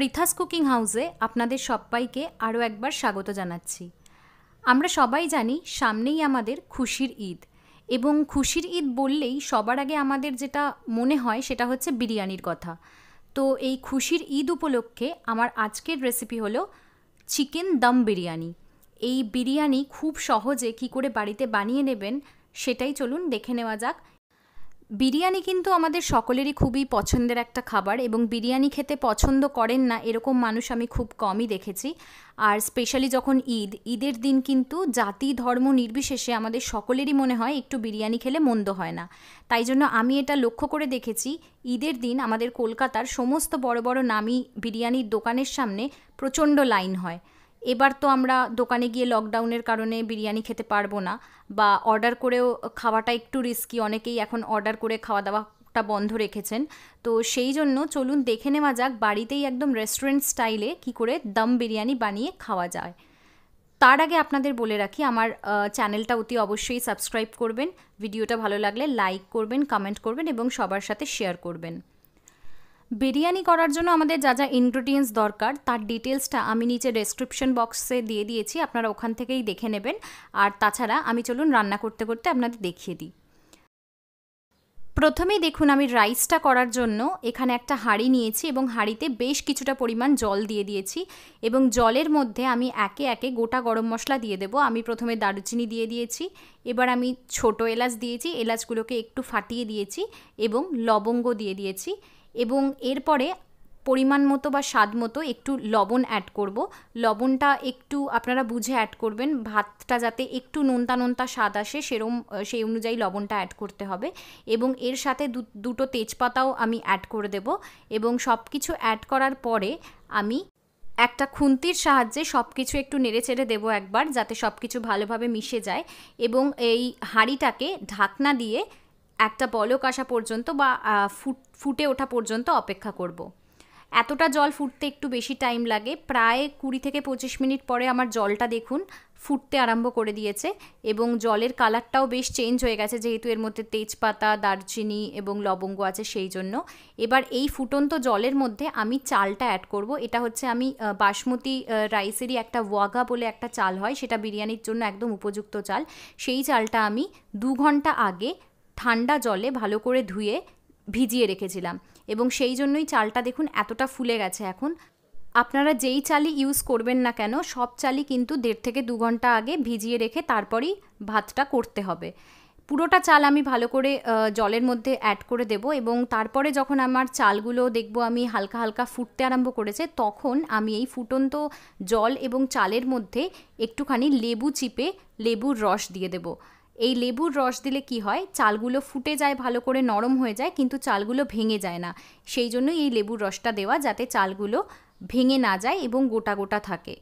Pritha's cooking হাউসে আপনাদের সবাইকে আরও একবার স্বাগত জানাচ্ছি। আমরা সবাই জানি সামনেই আমাদের খুশির ঈদ এবং খুশির ঈদ বললেই সবার আগে আমাদের যেটা মনে হয় সেটা হচ্ছে বিরিয়ানির কথা। তো এই খুশির ঈদ উপলক্ষে আমার আজকের রেসিপি হলো চিকেন দম বিরিয়ানি। এই বিরিয়ানি খুব সহজে কি করে বাড়িতে বানিয়ে নেবেন সেটাই চলুন দেখে নেওয়া যাক। বিরিয়ানি কিন্তু আমাদের সকলেরই খুবই পছন্দের একটা খাবার এবং বিরিয়ানি খেতে পছন্দ করেন না এরকম মানুষ আমি খুব কমই দেখেছি। আর স্পেশালি যখন ঈদ, ঈদের দিন কিন্তু জাতি, ধর্ম নির্বিশেষে আমাদের সকলেরই মনে হয় একটু বিরিয়ানি খেলে মন্দ হয় না। তাই জন্য আমি এটা লক্ষ্য করে দেখেছি, ঈদের দিন আমাদের কলকাতার সমস্ত বড় বড় নামি বিরিয়ানির দোকানের সামনে প্রচণ্ড লাইন হয়। এবার তো আমরা দোকানে গিয়ে লকডাউনের কারণে বিরিয়ানি খেতে পারব না বা অর্ডার করেও খাওয়াটা একটু রিস্কি অনেকেই এখন অর্ডার করে খাওয়া দাওয়াটা বন্ধ রেখেছেন। তো সেই জন্য চলুন দেখে নেওয়া যাক বাড়িতেই একদম রেস্টুরেন্ট স্টাইলে কি করে দম বিরিয়ানি বানিয়ে খাওয়া যায়। তার আগে আপনাদের বলে রাখি, আমার চ্যানেলটা অতি অবশ্যই সাবস্ক্রাইব করবেন। ভিডিওটা ভালো লাগলে লাইক করবেন কমেন্ট করবেন এবং সবার সাথে শেয়ার করবেন। বিরিয়ানি করার জন্য আমাদের যা যা ইনগ্রিডিয়েন্টস দরকার, তার ডিটেলসটা আমি নিচে ডেসক্রিপশন বক্সে দিয়ে দিয়েছি, আপনারা ওখান থেকেই দেখে নেবেন। আর তাছাড়া আমি চলুন রান্না করতে করতে আপনাদের দেখিয়ে দিই। প্রথমেই দেখুন আমি রাইসটা করার জন্য এখানে একটা হাঁড়ি নিয়েছি এবং হাঁড়িতে বেশ কিছুটা পরিমাণ জল দিয়ে দিয়েছি এবং জলের মধ্যে আমি একে একে গোটা গরম মশলা দিয়ে দেবো। আমি প্রথমে দারুচিনি দিয়ে দিয়েছি, এবার আমি ছোট এলাচ দিয়েছি, এলাচগুলোকে একটু ফাটিয়ে দিয়েছি এবং লবঙ্গ দিয়ে দিয়েছি। এবং এরপরে পরিমাণ মতো বা স্বাদ মতো একটু লবণ অ্যাড করব। লবণটা একটু আপনারা বুঝে অ্যাড করবেন, ভাতটা যাতে একটু নোনতা নোনতা স্বাদ আসে সেরম সেই অনুযায়ী লবণটা অ্যাড করতে হবে। এবং এর সাথে দুটো তেজপাতাও আমি অ্যাড করে দেব। এবং সব কিছু অ্যাড করার পরে আমি একটা খুন্তির সাহায্যে সব কিছু একটু নেড়ে চেড়ে দেবো একবার, যাতে সব কিছু ভালোভাবে মিশে যায়। এবং এই হাঁড়িটাকে ঢাকনা দিয়ে একটা বলক আসা পর্যন্ত বা ফুট, ফুটে ওঠা পর্যন্ত অপেক্ষা করব। এতটা জল ফুটতে একটু বেশি টাইম লাগে। প্রায় কুড়ি থেকে পঁচিশ মিনিট পরে আমার জলটা দেখুন, ফুটতে আরম্ভ করে দিয়েছে এবং জলের কালারটাও বেশ চেঞ্জ হয়ে গেছে, যেহেতু এর মধ্যে তেজপাতা, দারচিনি এবং লবঙ্গ আছে সেই জন্য। এবার এই ফুটন্ত জলের মধ্যে আমি চালটা অ্যাড করব। এটা হচ্ছে আমি বাসমতি রাইসেরই একটা ওয়াগা বলে একটা চাল হয়, সেটা বিরিয়ানির জন্য একদম উপযুক্ত চাল। সেই চালটা আমি দু ঘণ্টা আগে ঠান্ডা জলে ভালো করে ধুয়ে ভিজিয়ে রেখেছিলাম। এবং সেই জন্যই চালটা দেখুন এতটা ফুলে গেছে এখন। আপনারা যেই চালই ইউজ করবেন না কেন, সব চালই কিন্তু দেড় থেকে দু ঘণ্টা আগে ভিজিয়ে রেখে তারপরই ভাতটা করতে হবে। পুরোটা চাল আমি ভালো করে জলের মধ্যে অ্যাড করে দেব এবং তারপরে যখন আমার চালগুলো দেখব আমি হালকা হালকা ফুটতে আরম্ভ করেছে, তখন আমি এই ফুটন্ত জল এবং চালের মধ্যে একটুখানি লেবু চিপে লেবুর রস দিয়ে দেবো। এই লেবুর রস দিলে কি হয়? চালগুলো ফুটে যায়, ভালো করে নরম হয়ে যায়, কিন্তু চালগুলো ভেঙে যায় না। সেই জন্যই এই লেবুর রসটা দেওয়া, যাতে চালগুলো ভেঙে না যায় এবং গোটা গোটা থাকে।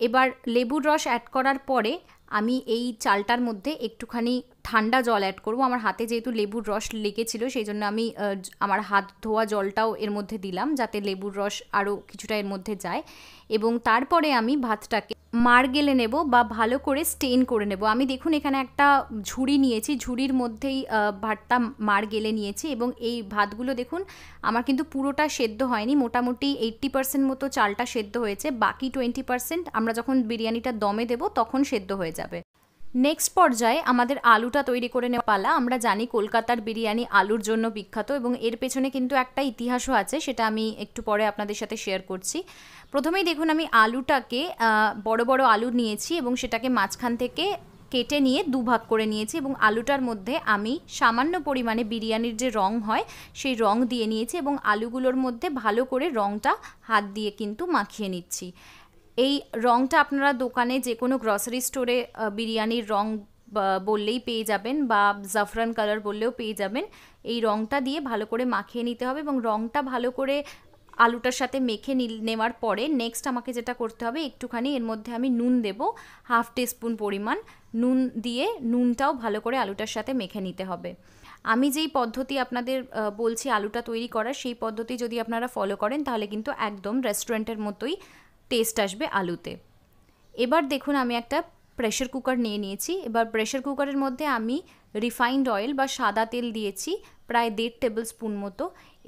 এবার লেবুর রস অ্যাড করার পরে আমি এই চালটার মধ্যে একটুখানি ঠান্ডা জল অ্যাড করব। আমার হাতে যেহেতু লেবুর রস লেগেছিল, সেই জন্য আমি আমার হাত ধোয়া জলটাও এর মধ্যে দিলাম যাতে লেবুর রস আরও কিছুটা এর মধ্যে যায়। এবং তারপরে আমি ভাতটাকে মার গেলে নেব বা ভালো করে স্টেন করে নেব। আমি দেখুন এখানে একটা ঝুড়ি নিয়েছি, ঝুড়ির মধ্যেই ভাতটা মার গেলে নিয়েছি এবং এই ভাতগুলো দেখুন, আমার কিন্তু পুরোটা সেদ্ধ হয়নি, মোটামুটি এইট্টি পার্সেন্ট মতো চালটা সেদ্ধ হয়েছে, বাকি টোয়েন্টি পার্সেন্ট আমরা যখন বিরিয়ানিটা দমে দেব তখন সেদ্ধ হয়ে যাবে। নেক্সট পর্যায়ে আমাদের আলুটা তৈরি করে নেওয়া পালা। আমরা জানি কলকাতার বিরিয়ানি আলুর জন্য বিখ্যাত এবং এর পেছনে কিন্তু একটা ইতিহাসও আছে, সেটা আমি একটু পরে আপনাদের সাথে শেয়ার করছি। প্রথমেই দেখুন, আমি আলুটাকে বড় বড় আলু নিয়েছি এবং সেটাকে মাঝখান থেকে কেটে নিয়ে দুভাগ করে নিয়েছি এবং আলুটার মধ্যে আমি সামান্য পরিমাণে বিরিয়ানির যে রং হয়, সেই রং দিয়ে নিয়েছি এবং আলুগুলোর মধ্যে ভালো করে রংটা হাত দিয়ে কিন্তু মাখিয়ে নিচ্ছি। এই রঙটা আপনারা দোকানে যে কোনো গ্রসারি স্টোরে বিরিয়ানির রং বললেই পেয়ে যাবেন বা জাফরান কালার বললেও পেয়ে যাবেন। এই রঙটা দিয়ে ভালো করে মাখিয়ে নিতে হবে এবং রঙটা ভালো করে আলুটার সাথে মেখে নেওয়ার পরে নেক্সট আমাকে যেটা করতে হবে, একটুখানি এর মধ্যে আমি নুন দেব, হাফ টিস্পুন পরিমাণ। নুন দিয়ে নুনটাও ভালো করে আলুটার সাথে মেখে নিতে হবে। আমি যেই পদ্ধতি আপনাদের বলছি আলুটা তৈরি করার, সেই পদ্ধতি যদি আপনারা ফলো করেন তাহলে কিন্তু একদম রেস্টুরেন্টের মতোই টেস্ট আসবে আলুতে। এবার দেখুন আমি একটা প্রেশার কুকার নিয়ে নিয়েছি। এবার প্রেশার কুকারের মধ্যে আমি রিফাইন্ড অয়েল বা সাদা তেল দিয়েছি, প্রায় দেড় টেবিল স্পুন মতো।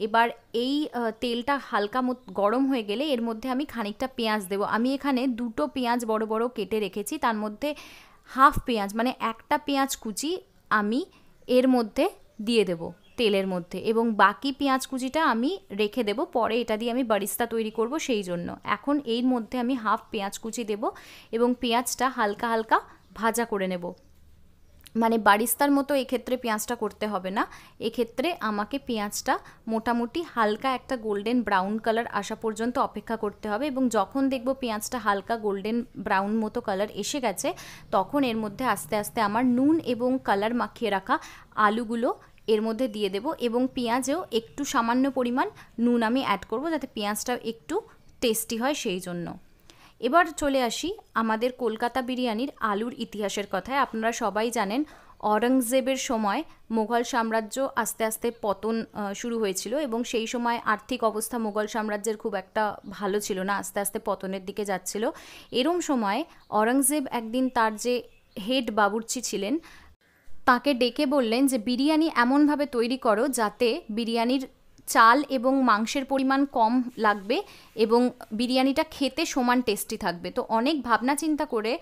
এবার এই তেলটা হালকা মত গরম হয়ে গেলে এর মধ্যে আমি খানিকটা পেঁয়াজ দেবো। আমি এখানে দুটো পেঁয়াজ বড় বড় কেটে রেখেছি, তার মধ্যে হাফ পেঁয়াজ মানে একটা পেঁয়াজ কুচি আমি এর মধ্যে দিয়ে দেবো। তেলের মধ্যে এবং বাকি পেঁয়াজ কুচিটা আমি রেখে দেব। পরে এটা দিয়ে আমি বারিস্তা তৈরি করব সেই জন্য। এখন এর মধ্যে আমি হাফ পেঁয়াজ কুচি দেব এবং পেঁয়াজটা হালকা হালকা ভাজা করে নেব। মানে বারিস্তার মতো এক্ষেত্রে পেঁয়াজটা করতে হবে না। এক্ষেত্রে আমাকে পেঁয়াজটা মোটামুটি হালকা একটা গোল্ডেন ব্রাউন কালার আসা পর্যন্ত অপেক্ষা করতে হবে এবং যখন দেখব পেঁয়াজটা হালকা গোল্ডেন ব্রাউন মতো কালার এসে গেছে, তখন এর মধ্যে আস্তে আস্তে আমার নুন এবং কালার মাখিয়ে রাখা আলুগুলো এর মধ্যে দিয়ে দেব এবং পেঁয়াজেও একটু সামান্য পরিমাণ নুন আমি অ্যাড করব যাতে পেঁয়াজটা একটু টেস্টি হয় সেই জন্য। এবার চলে আসি আমাদের কলকাতা বিরিয়ানির আলুর ইতিহাসের কথায়। আপনারা সবাই জানেন অরঙ্গজেবের সময় মোগল সাম্রাজ্য আস্তে আস্তে পতন শুরু হয়েছিল এবং সেই সময় আর্থিক অবস্থা মোগল সাম্রাজ্যের খুব একটা ভালো ছিল না, আস্তে আস্তে পতনের দিকে যাচ্ছিল। এরম সময় অরঙ্গজেব একদিন তার যে হেড বাবুর্চি ছিলেন তাকে ডেকে বললেন যে, বিরিয়ানি এমনভাবে তৈরি করো যাতে বিরিয়ানির চাল এবং মাংসের পরিমাণ কম লাগবে এবং বিরিয়ানিটা খেতে সমান টেস্টি থাকবে। তো অনেক ভাবনা চিন্তা করে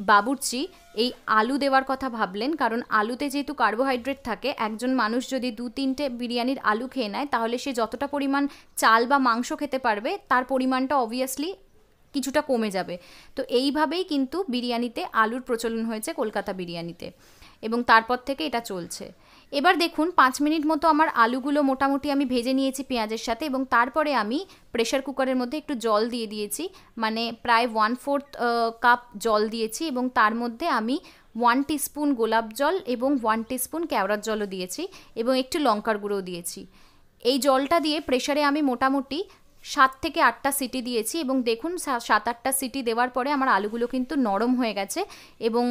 বাবুর্চি এই আলু দেওয়ার কথা ভাবলেন। কারণ আলুতে যেহেতু কার্বোহাইড্রেট থাকে, একজন মানুষ যদি দু, তিনটে বিরিয়ানির আলু খেয়ে নেয়, তাহলে সে যতটা পরিমাণ চাল বা মাংস খেতে পারবে, তার পরিমাণটা অবভিয়াসলি কিছুটা কমে যাবে। তো এইভাবেই কিন্তু বিরিয়ানিতে আলুর প্রচলন হয়েছে কলকাতা বিরিয়ানিতে। এবং তারপর থেকে এটা চলছে। এবার দেখুন, পাঁচ মিনিট মতো আমার আলুগুলো মোটামুটি আমি ভেজে নিয়েছি পেঁয়াজের সাথে এবং তারপরে আমি প্রেশার কুকারের মধ্যে একটু জল দিয়ে দিয়েছি। মানে প্রায় ওয়ান ফোর্থ কাপ জল দিয়েছি এবং তার মধ্যে আমি ওয়ান টিস্পুন গোলাপ জল এবং ওয়ান টিস্পুন কেওড়ার জলও দিয়েছি এবং একটু লঙ্কার গুঁড়োও দিয়েছি। এই জলটা দিয়ে প্রেশারে আমি মোটামুটি সাত থেকে আটটা সিটি দিয়েছি এবং দেখুন সাত আটটা সিটি দেওয়ার পরে আমার আলুগুলো কিন্তু নরম হয়ে গেছে এবং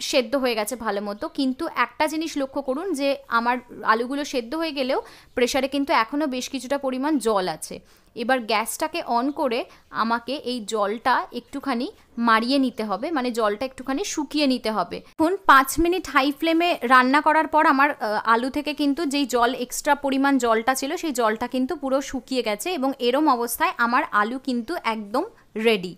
সেদ্ধ হয়ে গেছে ভালো মতো। কিন্তু একটা জিনিস লক্ষ্য করুন যে, আমার আলুগুলো সেদ্ধ হয়ে গেলেও প্রেশারে কিন্তু এখনও বেশ কিছুটা পরিমাণ জল আছে। এবার গ্যাসটাকে অন করে আমাকে এই জলটা একটুখানি মারিয়ে নিতে হবে মানে জলটা একটুখানি শুকিয়ে নিতে হবে। এখন পাঁচ মিনিট হাই ফ্লেমে রান্না করার পর আমার আলু থেকে কিন্তু যেই জল, এক্সট্রা পরিমাণ জলটা ছিল, সেই জলটা কিন্তু পুরো শুকিয়ে গেছে এবং এরম অবস্থায় আমার আলু কিন্তু একদম রেডি।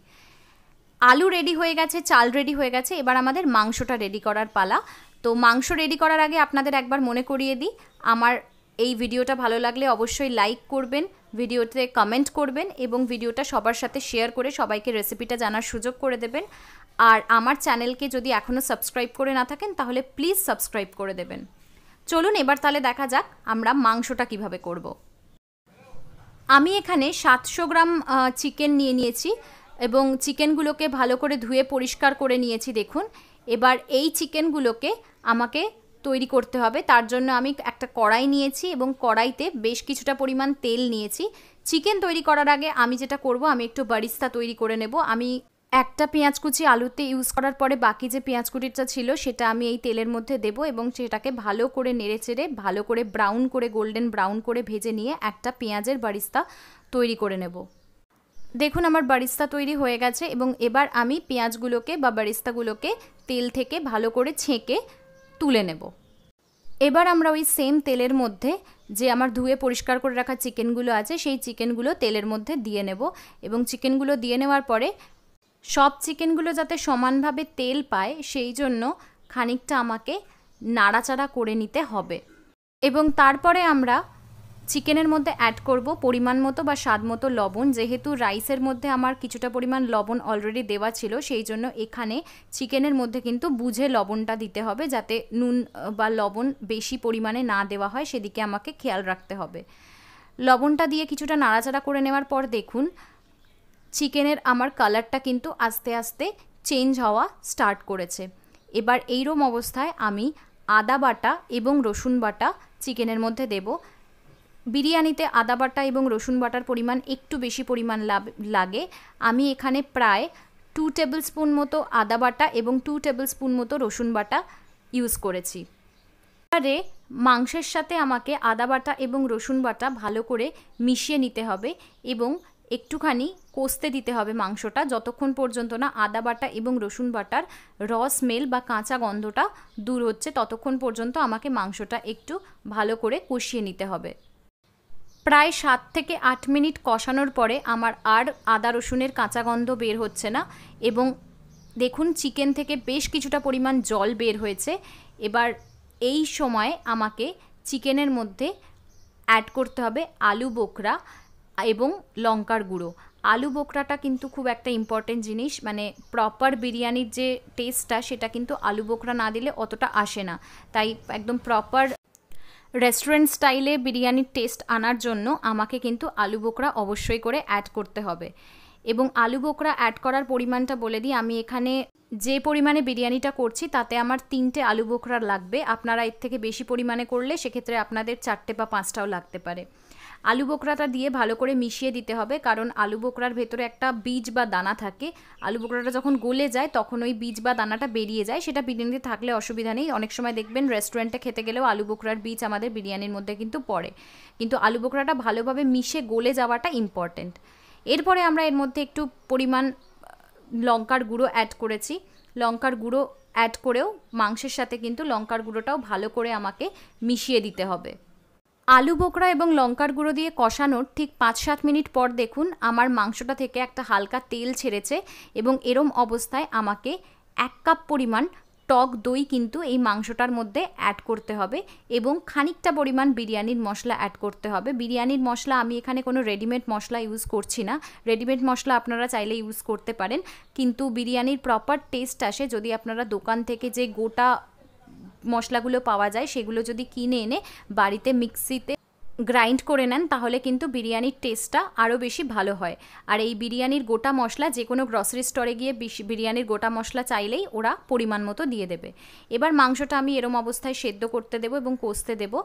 আলু রেডি হয়ে গেছে, চাল রেডি হয়ে গেছে, এবার আমাদের মাংসটা রেডি করার পালা। তো মাংস রেডি করার আগে আপনাদের একবার মনে করিয়ে দিই। আমার এই ভিডিওটা ভালো লাগলে অবশ্যই লাইক করবেন, ভিডিওতে কমেন্ট করবেন এবং ভিডিওটা সবার সাথে শেয়ার করে সবাইকে রেসিপিটা জানার সুযোগ করে দেবেন। আর আমার চ্যানেলকে যদি এখনও সাবস্ক্রাইব করে না থাকেন, তাহলে প্লিজ সাবস্ক্রাইব করে দেবেন। চলুন এবার তাহলে দেখা যাক আমরা মাংসটা কীভাবে করব। আমি এখানে সাতশো গ্রাম চিকেন নিয়ে নিয়েছি। এবং চিকেনগুলোকে ভালো করে ধুয়ে পরিষ্কার করে নিয়েছি, দেখুন। এবার এই চিকেনগুলোকে আমাকে তৈরি করতে হবে। তার জন্য আমি একটা কড়াই নিয়েছি এবং কড়াইতে বেশ কিছুটা পরিমাণ তেল নিয়েছি। চিকেন তৈরি করার আগে আমি যেটা করব, আমি একটু বারিস্তা তৈরি করে নেব। আমি একটা পেঁয়াজ কুচি আলুতে ইউজ করার পরে বাকি যে পেঁয়াজ কুচিটা ছিল, সেটা আমি এই তেলের মধ্যে দেব এবং সেটাকে ভালো করে নেড়ে চেড়ে, ভালো করে ব্রাউন করে, গোল্ডেন ব্রাউন করে ভেজে নিয়ে একটা পেঁয়াজের বারিস্তা তৈরি করে নেব। দেখুন, আমার বারিস্তা তৈরি হয়ে গেছে এবং এবার আমি পেঁয়াজগুলোকে বা বারিস্তাগুলোকে তেল থেকে ভালো করে ছেঁকে তুলে নেব। এবার আমরা ওই সেম তেলের মধ্যে যে আমার ধুয়ে পরিষ্কার করে রাখা চিকেনগুলো আছে, সেই চিকেনগুলো তেলের মধ্যে দিয়ে নেব এবং চিকেনগুলো দিয়ে নেওয়ার পরে সব চিকেনগুলো যাতে সমানভাবে তেল পায়, সেই জন্য খানিকটা আমাকে নাড়াচাড়া করে নিতে হবে। এবং তারপরে আমরা চিকেনের মধ্যে অ্যাড করব পরিমাণ মতো বা স্বাদ মতো লবণ। যেহেতু রাইসের মধ্যে আমার কিছুটা পরিমাণ লবণ অলরেডি দেওয়া ছিল, সেই জন্য এখানে চিকেনের মধ্যে কিন্তু বুঝে লবণটা দিতে হবে যাতে নুন বা লবণ বেশি পরিমাণে না দেওয়া হয়, সেদিকে আমাকে খেয়াল রাখতে হবে। লবণটা দিয়ে কিছুটা নাড়াচাড়া করে নেওয়ার পর দেখুন, চিকেনের আমার কালারটা কিন্তু আস্তে আস্তে চেঞ্জ হওয়া স্টার্ট করেছে। এবার এইরম অবস্থায় আমি আদা বাটা এবং রসুন বাটা চিকেনের মধ্যে দেব। বিরিয়ানিতে আদা বাটা এবং রসুন বাটার পরিমাণ একটু বেশি পরিমাণ লাগে। আমি এখানে প্রায় টু টেবিল স্পুন মতো আদা বাটা এবং টু টেবিল স্পুন মতো রসুন বাটা ইউজ করেছি। এবারে মাংসের সাথে আমাকে আদা বাটা এবং রসুন বাটা ভালো করে মিশিয়ে নিতে হবে এবং একটুখানি কষতে দিতে হবে মাংসটা যতক্ষণ পর্যন্ত না আদা বাটা এবং রসুন বাটার র স্মেল বা কাঁচা গন্ধটা দূর হচ্ছে ততক্ষণ পর্যন্ত আমাকে মাংসটা একটু ভালো করে কষিয়ে নিতে হবে। প্রায় সাত থেকে আট মিনিট কষানোর পরে আমার আর আদা রসুনের কাঁচা গন্ধ বের হচ্ছে না এবং দেখুন চিকেন থেকে বেশ কিছুটা পরিমাণ জল বের হয়েছে। এবার এই সময় আমাকে চিকেনের মধ্যে অ্যাড করতে হবে আলু বোকরা এবং লঙ্কার গুঁড়ো। আলু বোকরাটা কিন্তু খুব একটা ইম্পর্টেন্ট জিনিস মানে প্রপার বিরিয়ানির যে টেস্টটা সেটা কিন্তু আলু বোকরা না দিলে অতটা আসে না। তাই একদম প্রপার রেস্টুরেন্ট স্টাইলে বিরিয়ানির টেস্ট আনার জন্য আমাকে কিন্তু আলু বোকরা অবশ্যই করে অ্যাড করতে হবে। এবং আলু বোকরা অ্যাড করার পরিমাণটা বলে দিই, আমি এখানে যে পরিমাণে বিরিয়ানিটা করছি, তাতে আমার তিনটে আলু বোকরা লাগবে। আপনারা এর থেকে বেশি পরিমাণে করলে সেক্ষেত্রে আপনাদের চারটে বা পাঁচটাও লাগতে পারে। আলু বোকরাটা দিয়ে ভালো করে মিশিয়ে দিতে হবে, কারণ আলু বোকরার ভেতরে একটা বীজ বা দানা থাকে। আলু বোকরাটা যখন গলে যায়, তখন ওই বীজ বা দানাটা বেরিয়ে যায়। সেটা বিরিয়ানিতে থাকলে অসুবিধা নেই। অনেক সময় দেখবেন রেস্টুরেন্টে খেতে গেলেও আলু বোকরার বীজ আমাদের বিরিয়ানির মধ্যে কিন্তু পড়ে। কিন্তু আলু বোকরাটা ভালোভাবে মিশে গলে যাওয়াটা ইম্পর্টেন্ট এরপরে আমরা এর মধ্যে একটু পরিমাণ লঙ্কার গুঁড়ো অ্যাড করেছি। লঙ্কার গুঁড়ো অ্যাড করেও মাংসের সাথে কিন্তু লঙ্কার গুঁড়োটাও ভালো করে আমাকে মিশিয়ে দিতে হবে। আলু বোকরা এবং লঙ্কার গুঁড়ো দিয়ে কষানোর ঠিক পাঁচ সাত মিনিট পর দেখুন আমার মাংসটা থেকে একটা হালকা তেল ছেড়েছে এবং এরম অবস্থায় আমাকে এক কাপ পরিমাণ টক দই কিন্তু এই মাংসটার মধ্যে অ্যাড করতে হবে এবং খানিকটা পরিমাণ বিরিয়ানির মশলা অ্যাড করতে হবে। বিরিয়ানির মশলা আমি এখানে কোনো রেডিমেড মশলা ইউজ করছি না। রেডিমেড মশলা আপনারা চাইলে ইউজ করতে পারেন। কিন্তু বিরিয়ানির প্রপার টেস্ট আসে যদি আপনারা দোকান থেকে যে গোটা মশলাগুলো পাওয়া যায়, সেগুলো যদি কিনে এনে বাড়িতে মিক্সিতে গ্রাইন্ড করে নেন, তাহলে কিন্তু বিরিয়ানির টেস্টটা আরও বেশি ভালো হয়। আর এই বিরিয়ানির গোটা মশলা, যে কোনো গ্রসারি স্টোরে গিয়ে বিরিয়ানির গোটা মশলা চাইলেই ওরা পরিমাণ মতো দিয়ে দেবে। এবার মাংসটা আমি এরম অবস্থায় সেদ্ধ করতে দেবো এবং কষতে দেবো।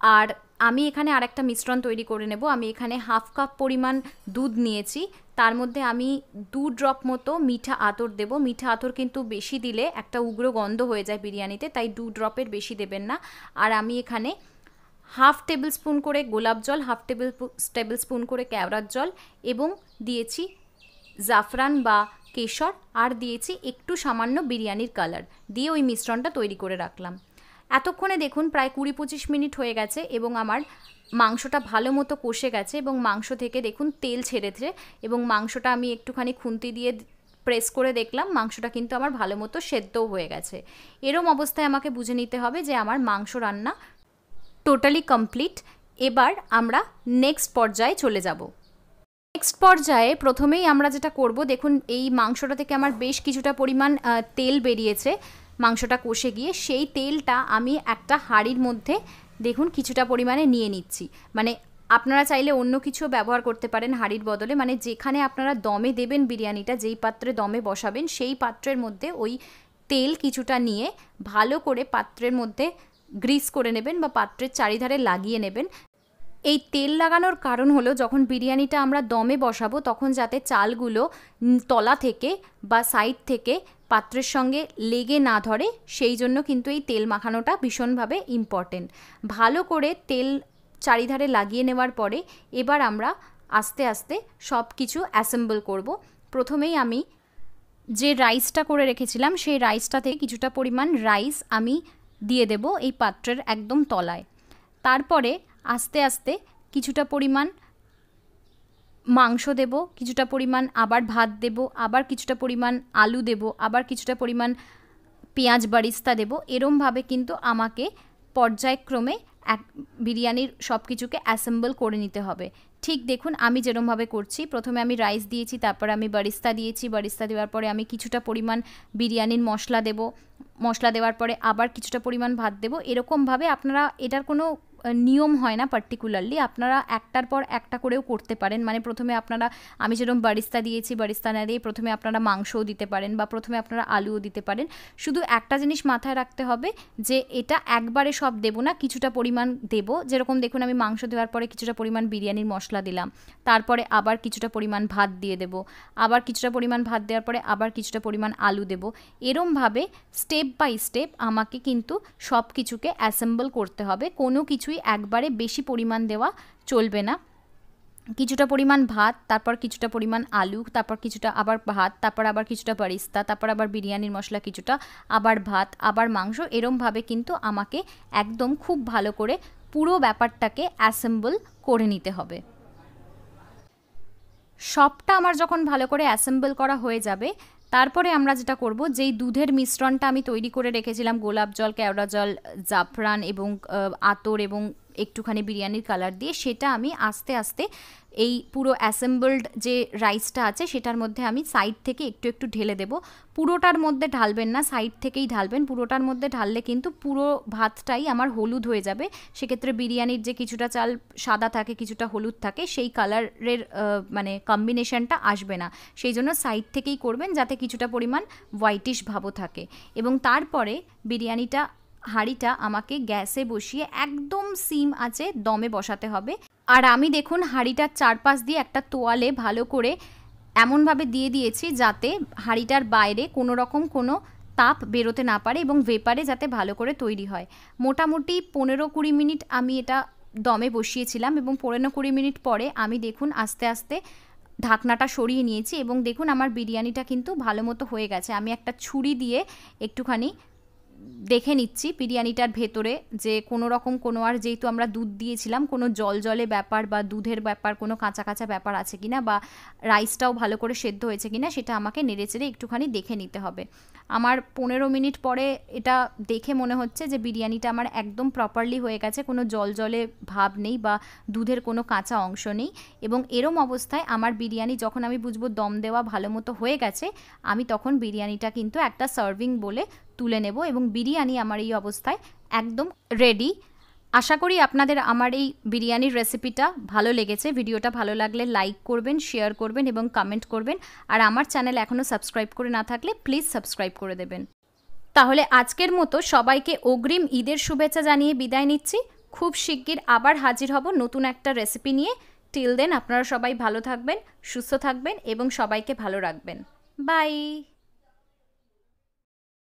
আর আমি এখানে আরেকটা মিশ্রণ তৈরি করে নেব। আমি এখানে হাফ কাপ পরিমাণ দুধ নিয়েছি। তার মধ্যে আমি দু ড্রপ মতো মিঠা আতর দেব। মিঠা আতর কিন্তু বেশি দিলে একটা উগ্র গন্ধ হয়ে যায় বিরিয়ানিতে, তাই দু ড্রপের বেশি দেবেন না। আর আমি এখানে হাফ টেবিল স্পুন করে গোলাপ জল, হাফ টেবিল টেবিল স্পুন করে কেওড়ার জল এবং দিয়েছি জাফরান বা কেশর। আর দিয়েছি একটু সামান্য বিরিয়ানির কালার। দিয়ে ওই মিশ্রণটা তৈরি করে রাখলাম। এতক্ষণে দেখুন প্রায় কুড়ি পঁচিশ মিনিট হয়ে গেছে এবং আমার মাংসটা ভালো মতো কষে গেছে এবং মাংস থেকে দেখুন তেল ছেড়েছে এবং মাংসটা আমি একটুখানি খুন্তি দিয়ে প্রেস করে দেখলাম, মাংসটা কিন্তু আমার ভালো মতো সেদ্ধও হয়ে গেছে। এরম অবস্থায় আমাকে বুঝে নিতে হবে যে আমার মাংস রান্না টোটালি কমপ্লিট। এবার আমরা নেক্সট পর্যায়ে চলে যাব। নেক্সট পর্যায়ে প্রথমেই আমরা যেটা করব, দেখুন এই মাংসটা থেকে আমার বেশ কিছুটা পরিমাণ তেল বেরিয়েছে। মাংসটা কষে গিয়ে সেই তেলটা আমি একটা হাঁড়ির মধ্যে দেখুন কিছুটা পরিমাণে নিয়ে নিচ্ছি। মানে আপনারা চাইলে অন্য কিছু ব্যবহার করতে পারেন হাঁড়ির বদলে। মানে যেখানে আপনারা দমে দেবেন বিরিয়ানিটা, যেই পাত্রে দমে বসাবেন সেই পাত্রের মধ্যে ওই তেল কিছুটা নিয়ে ভালো করে পাত্রের মধ্যে গ্রিস করে নেবেন বা পাত্রের চারিধারে লাগিয়ে নেবেন। এই তেল লাগানোর কারণ হলো যখন বিরিয়ানিটা আমরা দমে বসাবো, তখন যাতে চালগুলো তলা থেকে বা সাইড থেকে পাত্রের সঙ্গে লেগে না ধরে, সেই জন্য কিন্তু এই তেল মাখানোটা ভীষণভাবে ইম্পর্টেন্ট ভালো করে তেল চারিধারে লাগিয়ে নেওয়ার পরে এবার আমরা আস্তে আস্তে সব কিছু অ্যাসেম্বল করব। প্রথমেই আমি যে রাইসটা করে রেখেছিলাম, সেই রাইসটাতে কিছুটা পরিমাণ রাইস আমি দিয়ে দেব এই পাত্রের একদম তলায়। তারপরে আস্তে আস্তে কিছুটা পরিমাণ মাংস দেব, কিছুটা পরিমাণ আবার ভাত দেব, আবার কিছুটা পরিমাণ আলু দেব, আবার কিছুটা পরিমাণ পেঁয়াজ বারিস্তা দেব। এরমভাবে কিন্তু আমাকে পর্যায়ক্রমে এক বিরিয়ানির সব কিছুকে অ্যাসেম্বল করে নিতে হবে। ঠিক দেখুন, আমি যেরমভাবে করছি, প্রথমে আমি রাইস দিয়েছি, তারপর আমি বারিস্তা দিয়েছি, বারিস্তা দেওয়ার পরে আমি কিছুটা পরিমাণ বিরিয়ানির মশলা দেব, মশলা দেওয়ার পরে আবার কিছুটা পরিমাণ ভাত দেবো। এরকমভাবে আপনারা, এটার কোনো নিয়ম হয় না পার্টিকুলারলি আপনারা একটার পর একটা করেও করতে পারেন। মানে প্রথমে আপনারা, আমি যেরকম বারিস্তা দিয়েছি বারিস্তা না দিয়ে প্রথমে আপনারা মাংসও দিতে পারেন বা প্রথমে আপনারা আলুও দিতে পারেন। শুধু একটা জিনিস মাথায় রাখতে হবে যে, এটা একবারে সব দেবো না, কিছুটা পরিমাণ দেবো। যেরকম দেখুন, আমি মাংস দেওয়ার পরে কিছুটা পরিমাণ বিরিয়ানির মশলা দিলাম। তারপরে আবার কিছুটা পরিমাণ ভাত দিয়ে দেবো। আবার কিছুটা পরিমাণ ভাত দেওয়ার পরে আবার কিছুটা পরিমাণ আলু দেবো। এরমভাবে স্টেপ বাই স্টেপ আমাকে কিন্তু সব কিছুকে অ্যাসেম্বল করতে হবে। কোনো কিছুই একবারে বেশি পরিমাণ দেওয়া চলবে না। কিছুটা পরিমাণ ভাত, তারপর কিছুটা পরিমাণ আলু, তারপর কিছুটা আবার ভাত, তারপর আবার কিছুটা বারিস্তা, তারপর আবার বিরিয়ানির মশলা, কিছুটা আবার ভাত, আবার মাংস, এরমভাবে কিন্তু আমাকে একদম খুব ভালো করে পুরো ব্যাপারটাকে অ্যাসেম্বল করে নিতে হবে। সবটা আমার যখন ভালো করে অ্যাসেম্বল করা হয়ে যাবে তারপরে আমরা যেটা করব, যেই দুধের মিশ্রণটা আমি তৈরি করে রেখেছিলাম, গোলাপ জল, কেওড়া জল, জাফরান এবং আতর এবং একটুখানি বিরিয়ানির কালার দিয়ে, সেটা আমি আস্তে আস্তে এই পুরো অ্যাসেম্বলড যে রাইসটা আছে সেটার মধ্যে আমি সাইড থেকে একটু একটু ঢেলে দেব। পুরোটার মধ্যে ঢালবেন না, সাইড থেকেই ঢালবেন। পুরোটার মধ্যে ঢাললে কিন্তু পুরো ভাতটাই আমার হলুদ হয়ে যাবে। সেক্ষেত্রে বিরিয়ানির যে কিছুটা চাল সাদা থাকে, কিছুটা হলুদ থাকে, সেই কালারের মানে কম্বিনেশনটা আসবে না। সেই জন্য সাইড থেকেই করবেন যাতে কিছুটা পরিমাণ হোয়াইটিশ ভাবও থাকে। এবং তারপরে বিরিয়ানিটা হাঁড়িটা আমাকে গ্যাসে বসিয়ে একদম সিম আছে, দমে বসাতে হবে। আর আমি দেখুন হাঁড়িটার চারপাশ দিয়ে একটা তোয়ালে ভালো করে এমনভাবে দিয়ে দিয়েছি যাতে হাঁড়িটার বাইরে কোনো রকম কোনো তাপ বেরোতে না পারে এবং ভেপারে যাতে ভালো করে তৈরি হয়। মোটামুটি পনেরো কুড়ি মিনিট আমি এটা দমে বসিয়েছিলাম এবং পনেরো কুড়ি মিনিট পরে আমি দেখুন আস্তে আস্তে ঢাকনাটা সরিয়ে নিয়েছি এবং দেখুন আমার বিরিয়ানিটা কিন্তু ভালো মতো হয়ে গেছে। আমি একটা ছুরি দিয়ে একটুখানি দেখে নিচ্ছি বিরিয়ানিটার ভেতরে যে কোনো রকম কোনো আর যেহেতু আমরা দুধ দিয়েছিলাম, কোনো জল জলে ব্যাপার বা দুধের ব্যাপার, কোনো কাঁচা কাঁচা ব্যাপার আছে কিনা বা রাইসটাও ভালো করে সেদ্ধ হয়েছে কিনা সেটা আমাকে নেড়ে চেড়ে একটুখানি দেখে নিতে হবে। আমার পনেরো মিনিট পরে এটা দেখে মনে হচ্ছে যে বিরিয়ানিটা আমার একদম প্রপারলি হয়ে গেছে, কোনো জল জলে ভাব নেই বা দুধের কোনো কাঁচা অংশ নেই এবং এরম অবস্থায় আমার বিরিয়ানি যখন আমি বুঝব দম দেওয়া ভালো মতো হয়ে গেছে, আমি তখন বিরিয়ানিটা কিন্তু একটা সার্ভিং বলে তুলে নেব এবং বিরিয়ানি আমার এই অবস্থায় একদম রেডি আশা করি আপনাদের আমার এই বিরিয়ানির রেসিপিটা ভালো লেগেছে। ভিডিওটা ভালো লাগলে লাইক করবেন শেয়ার করবেন এবং কমেন্ট করবেন। আর আমার চ্যানেল এখনও সাবস্ক্রাইব করে না থাকলে প্লিজ সাবস্ক্রাইব করে দেবেন। তাহলে আজকের মতো সবাইকে অগ্রিম ঈদের শুভেচ্ছা জানিয়ে বিদায় নিচ্ছি। খুব শিগগির আবার হাজির হব নতুন একটা রেসিপি নিয়ে। টিল দেন আপনারা সবাই ভালো থাকবেন, সুস্থ থাকবেন এবং সবাইকে ভালো রাখবেন। বাই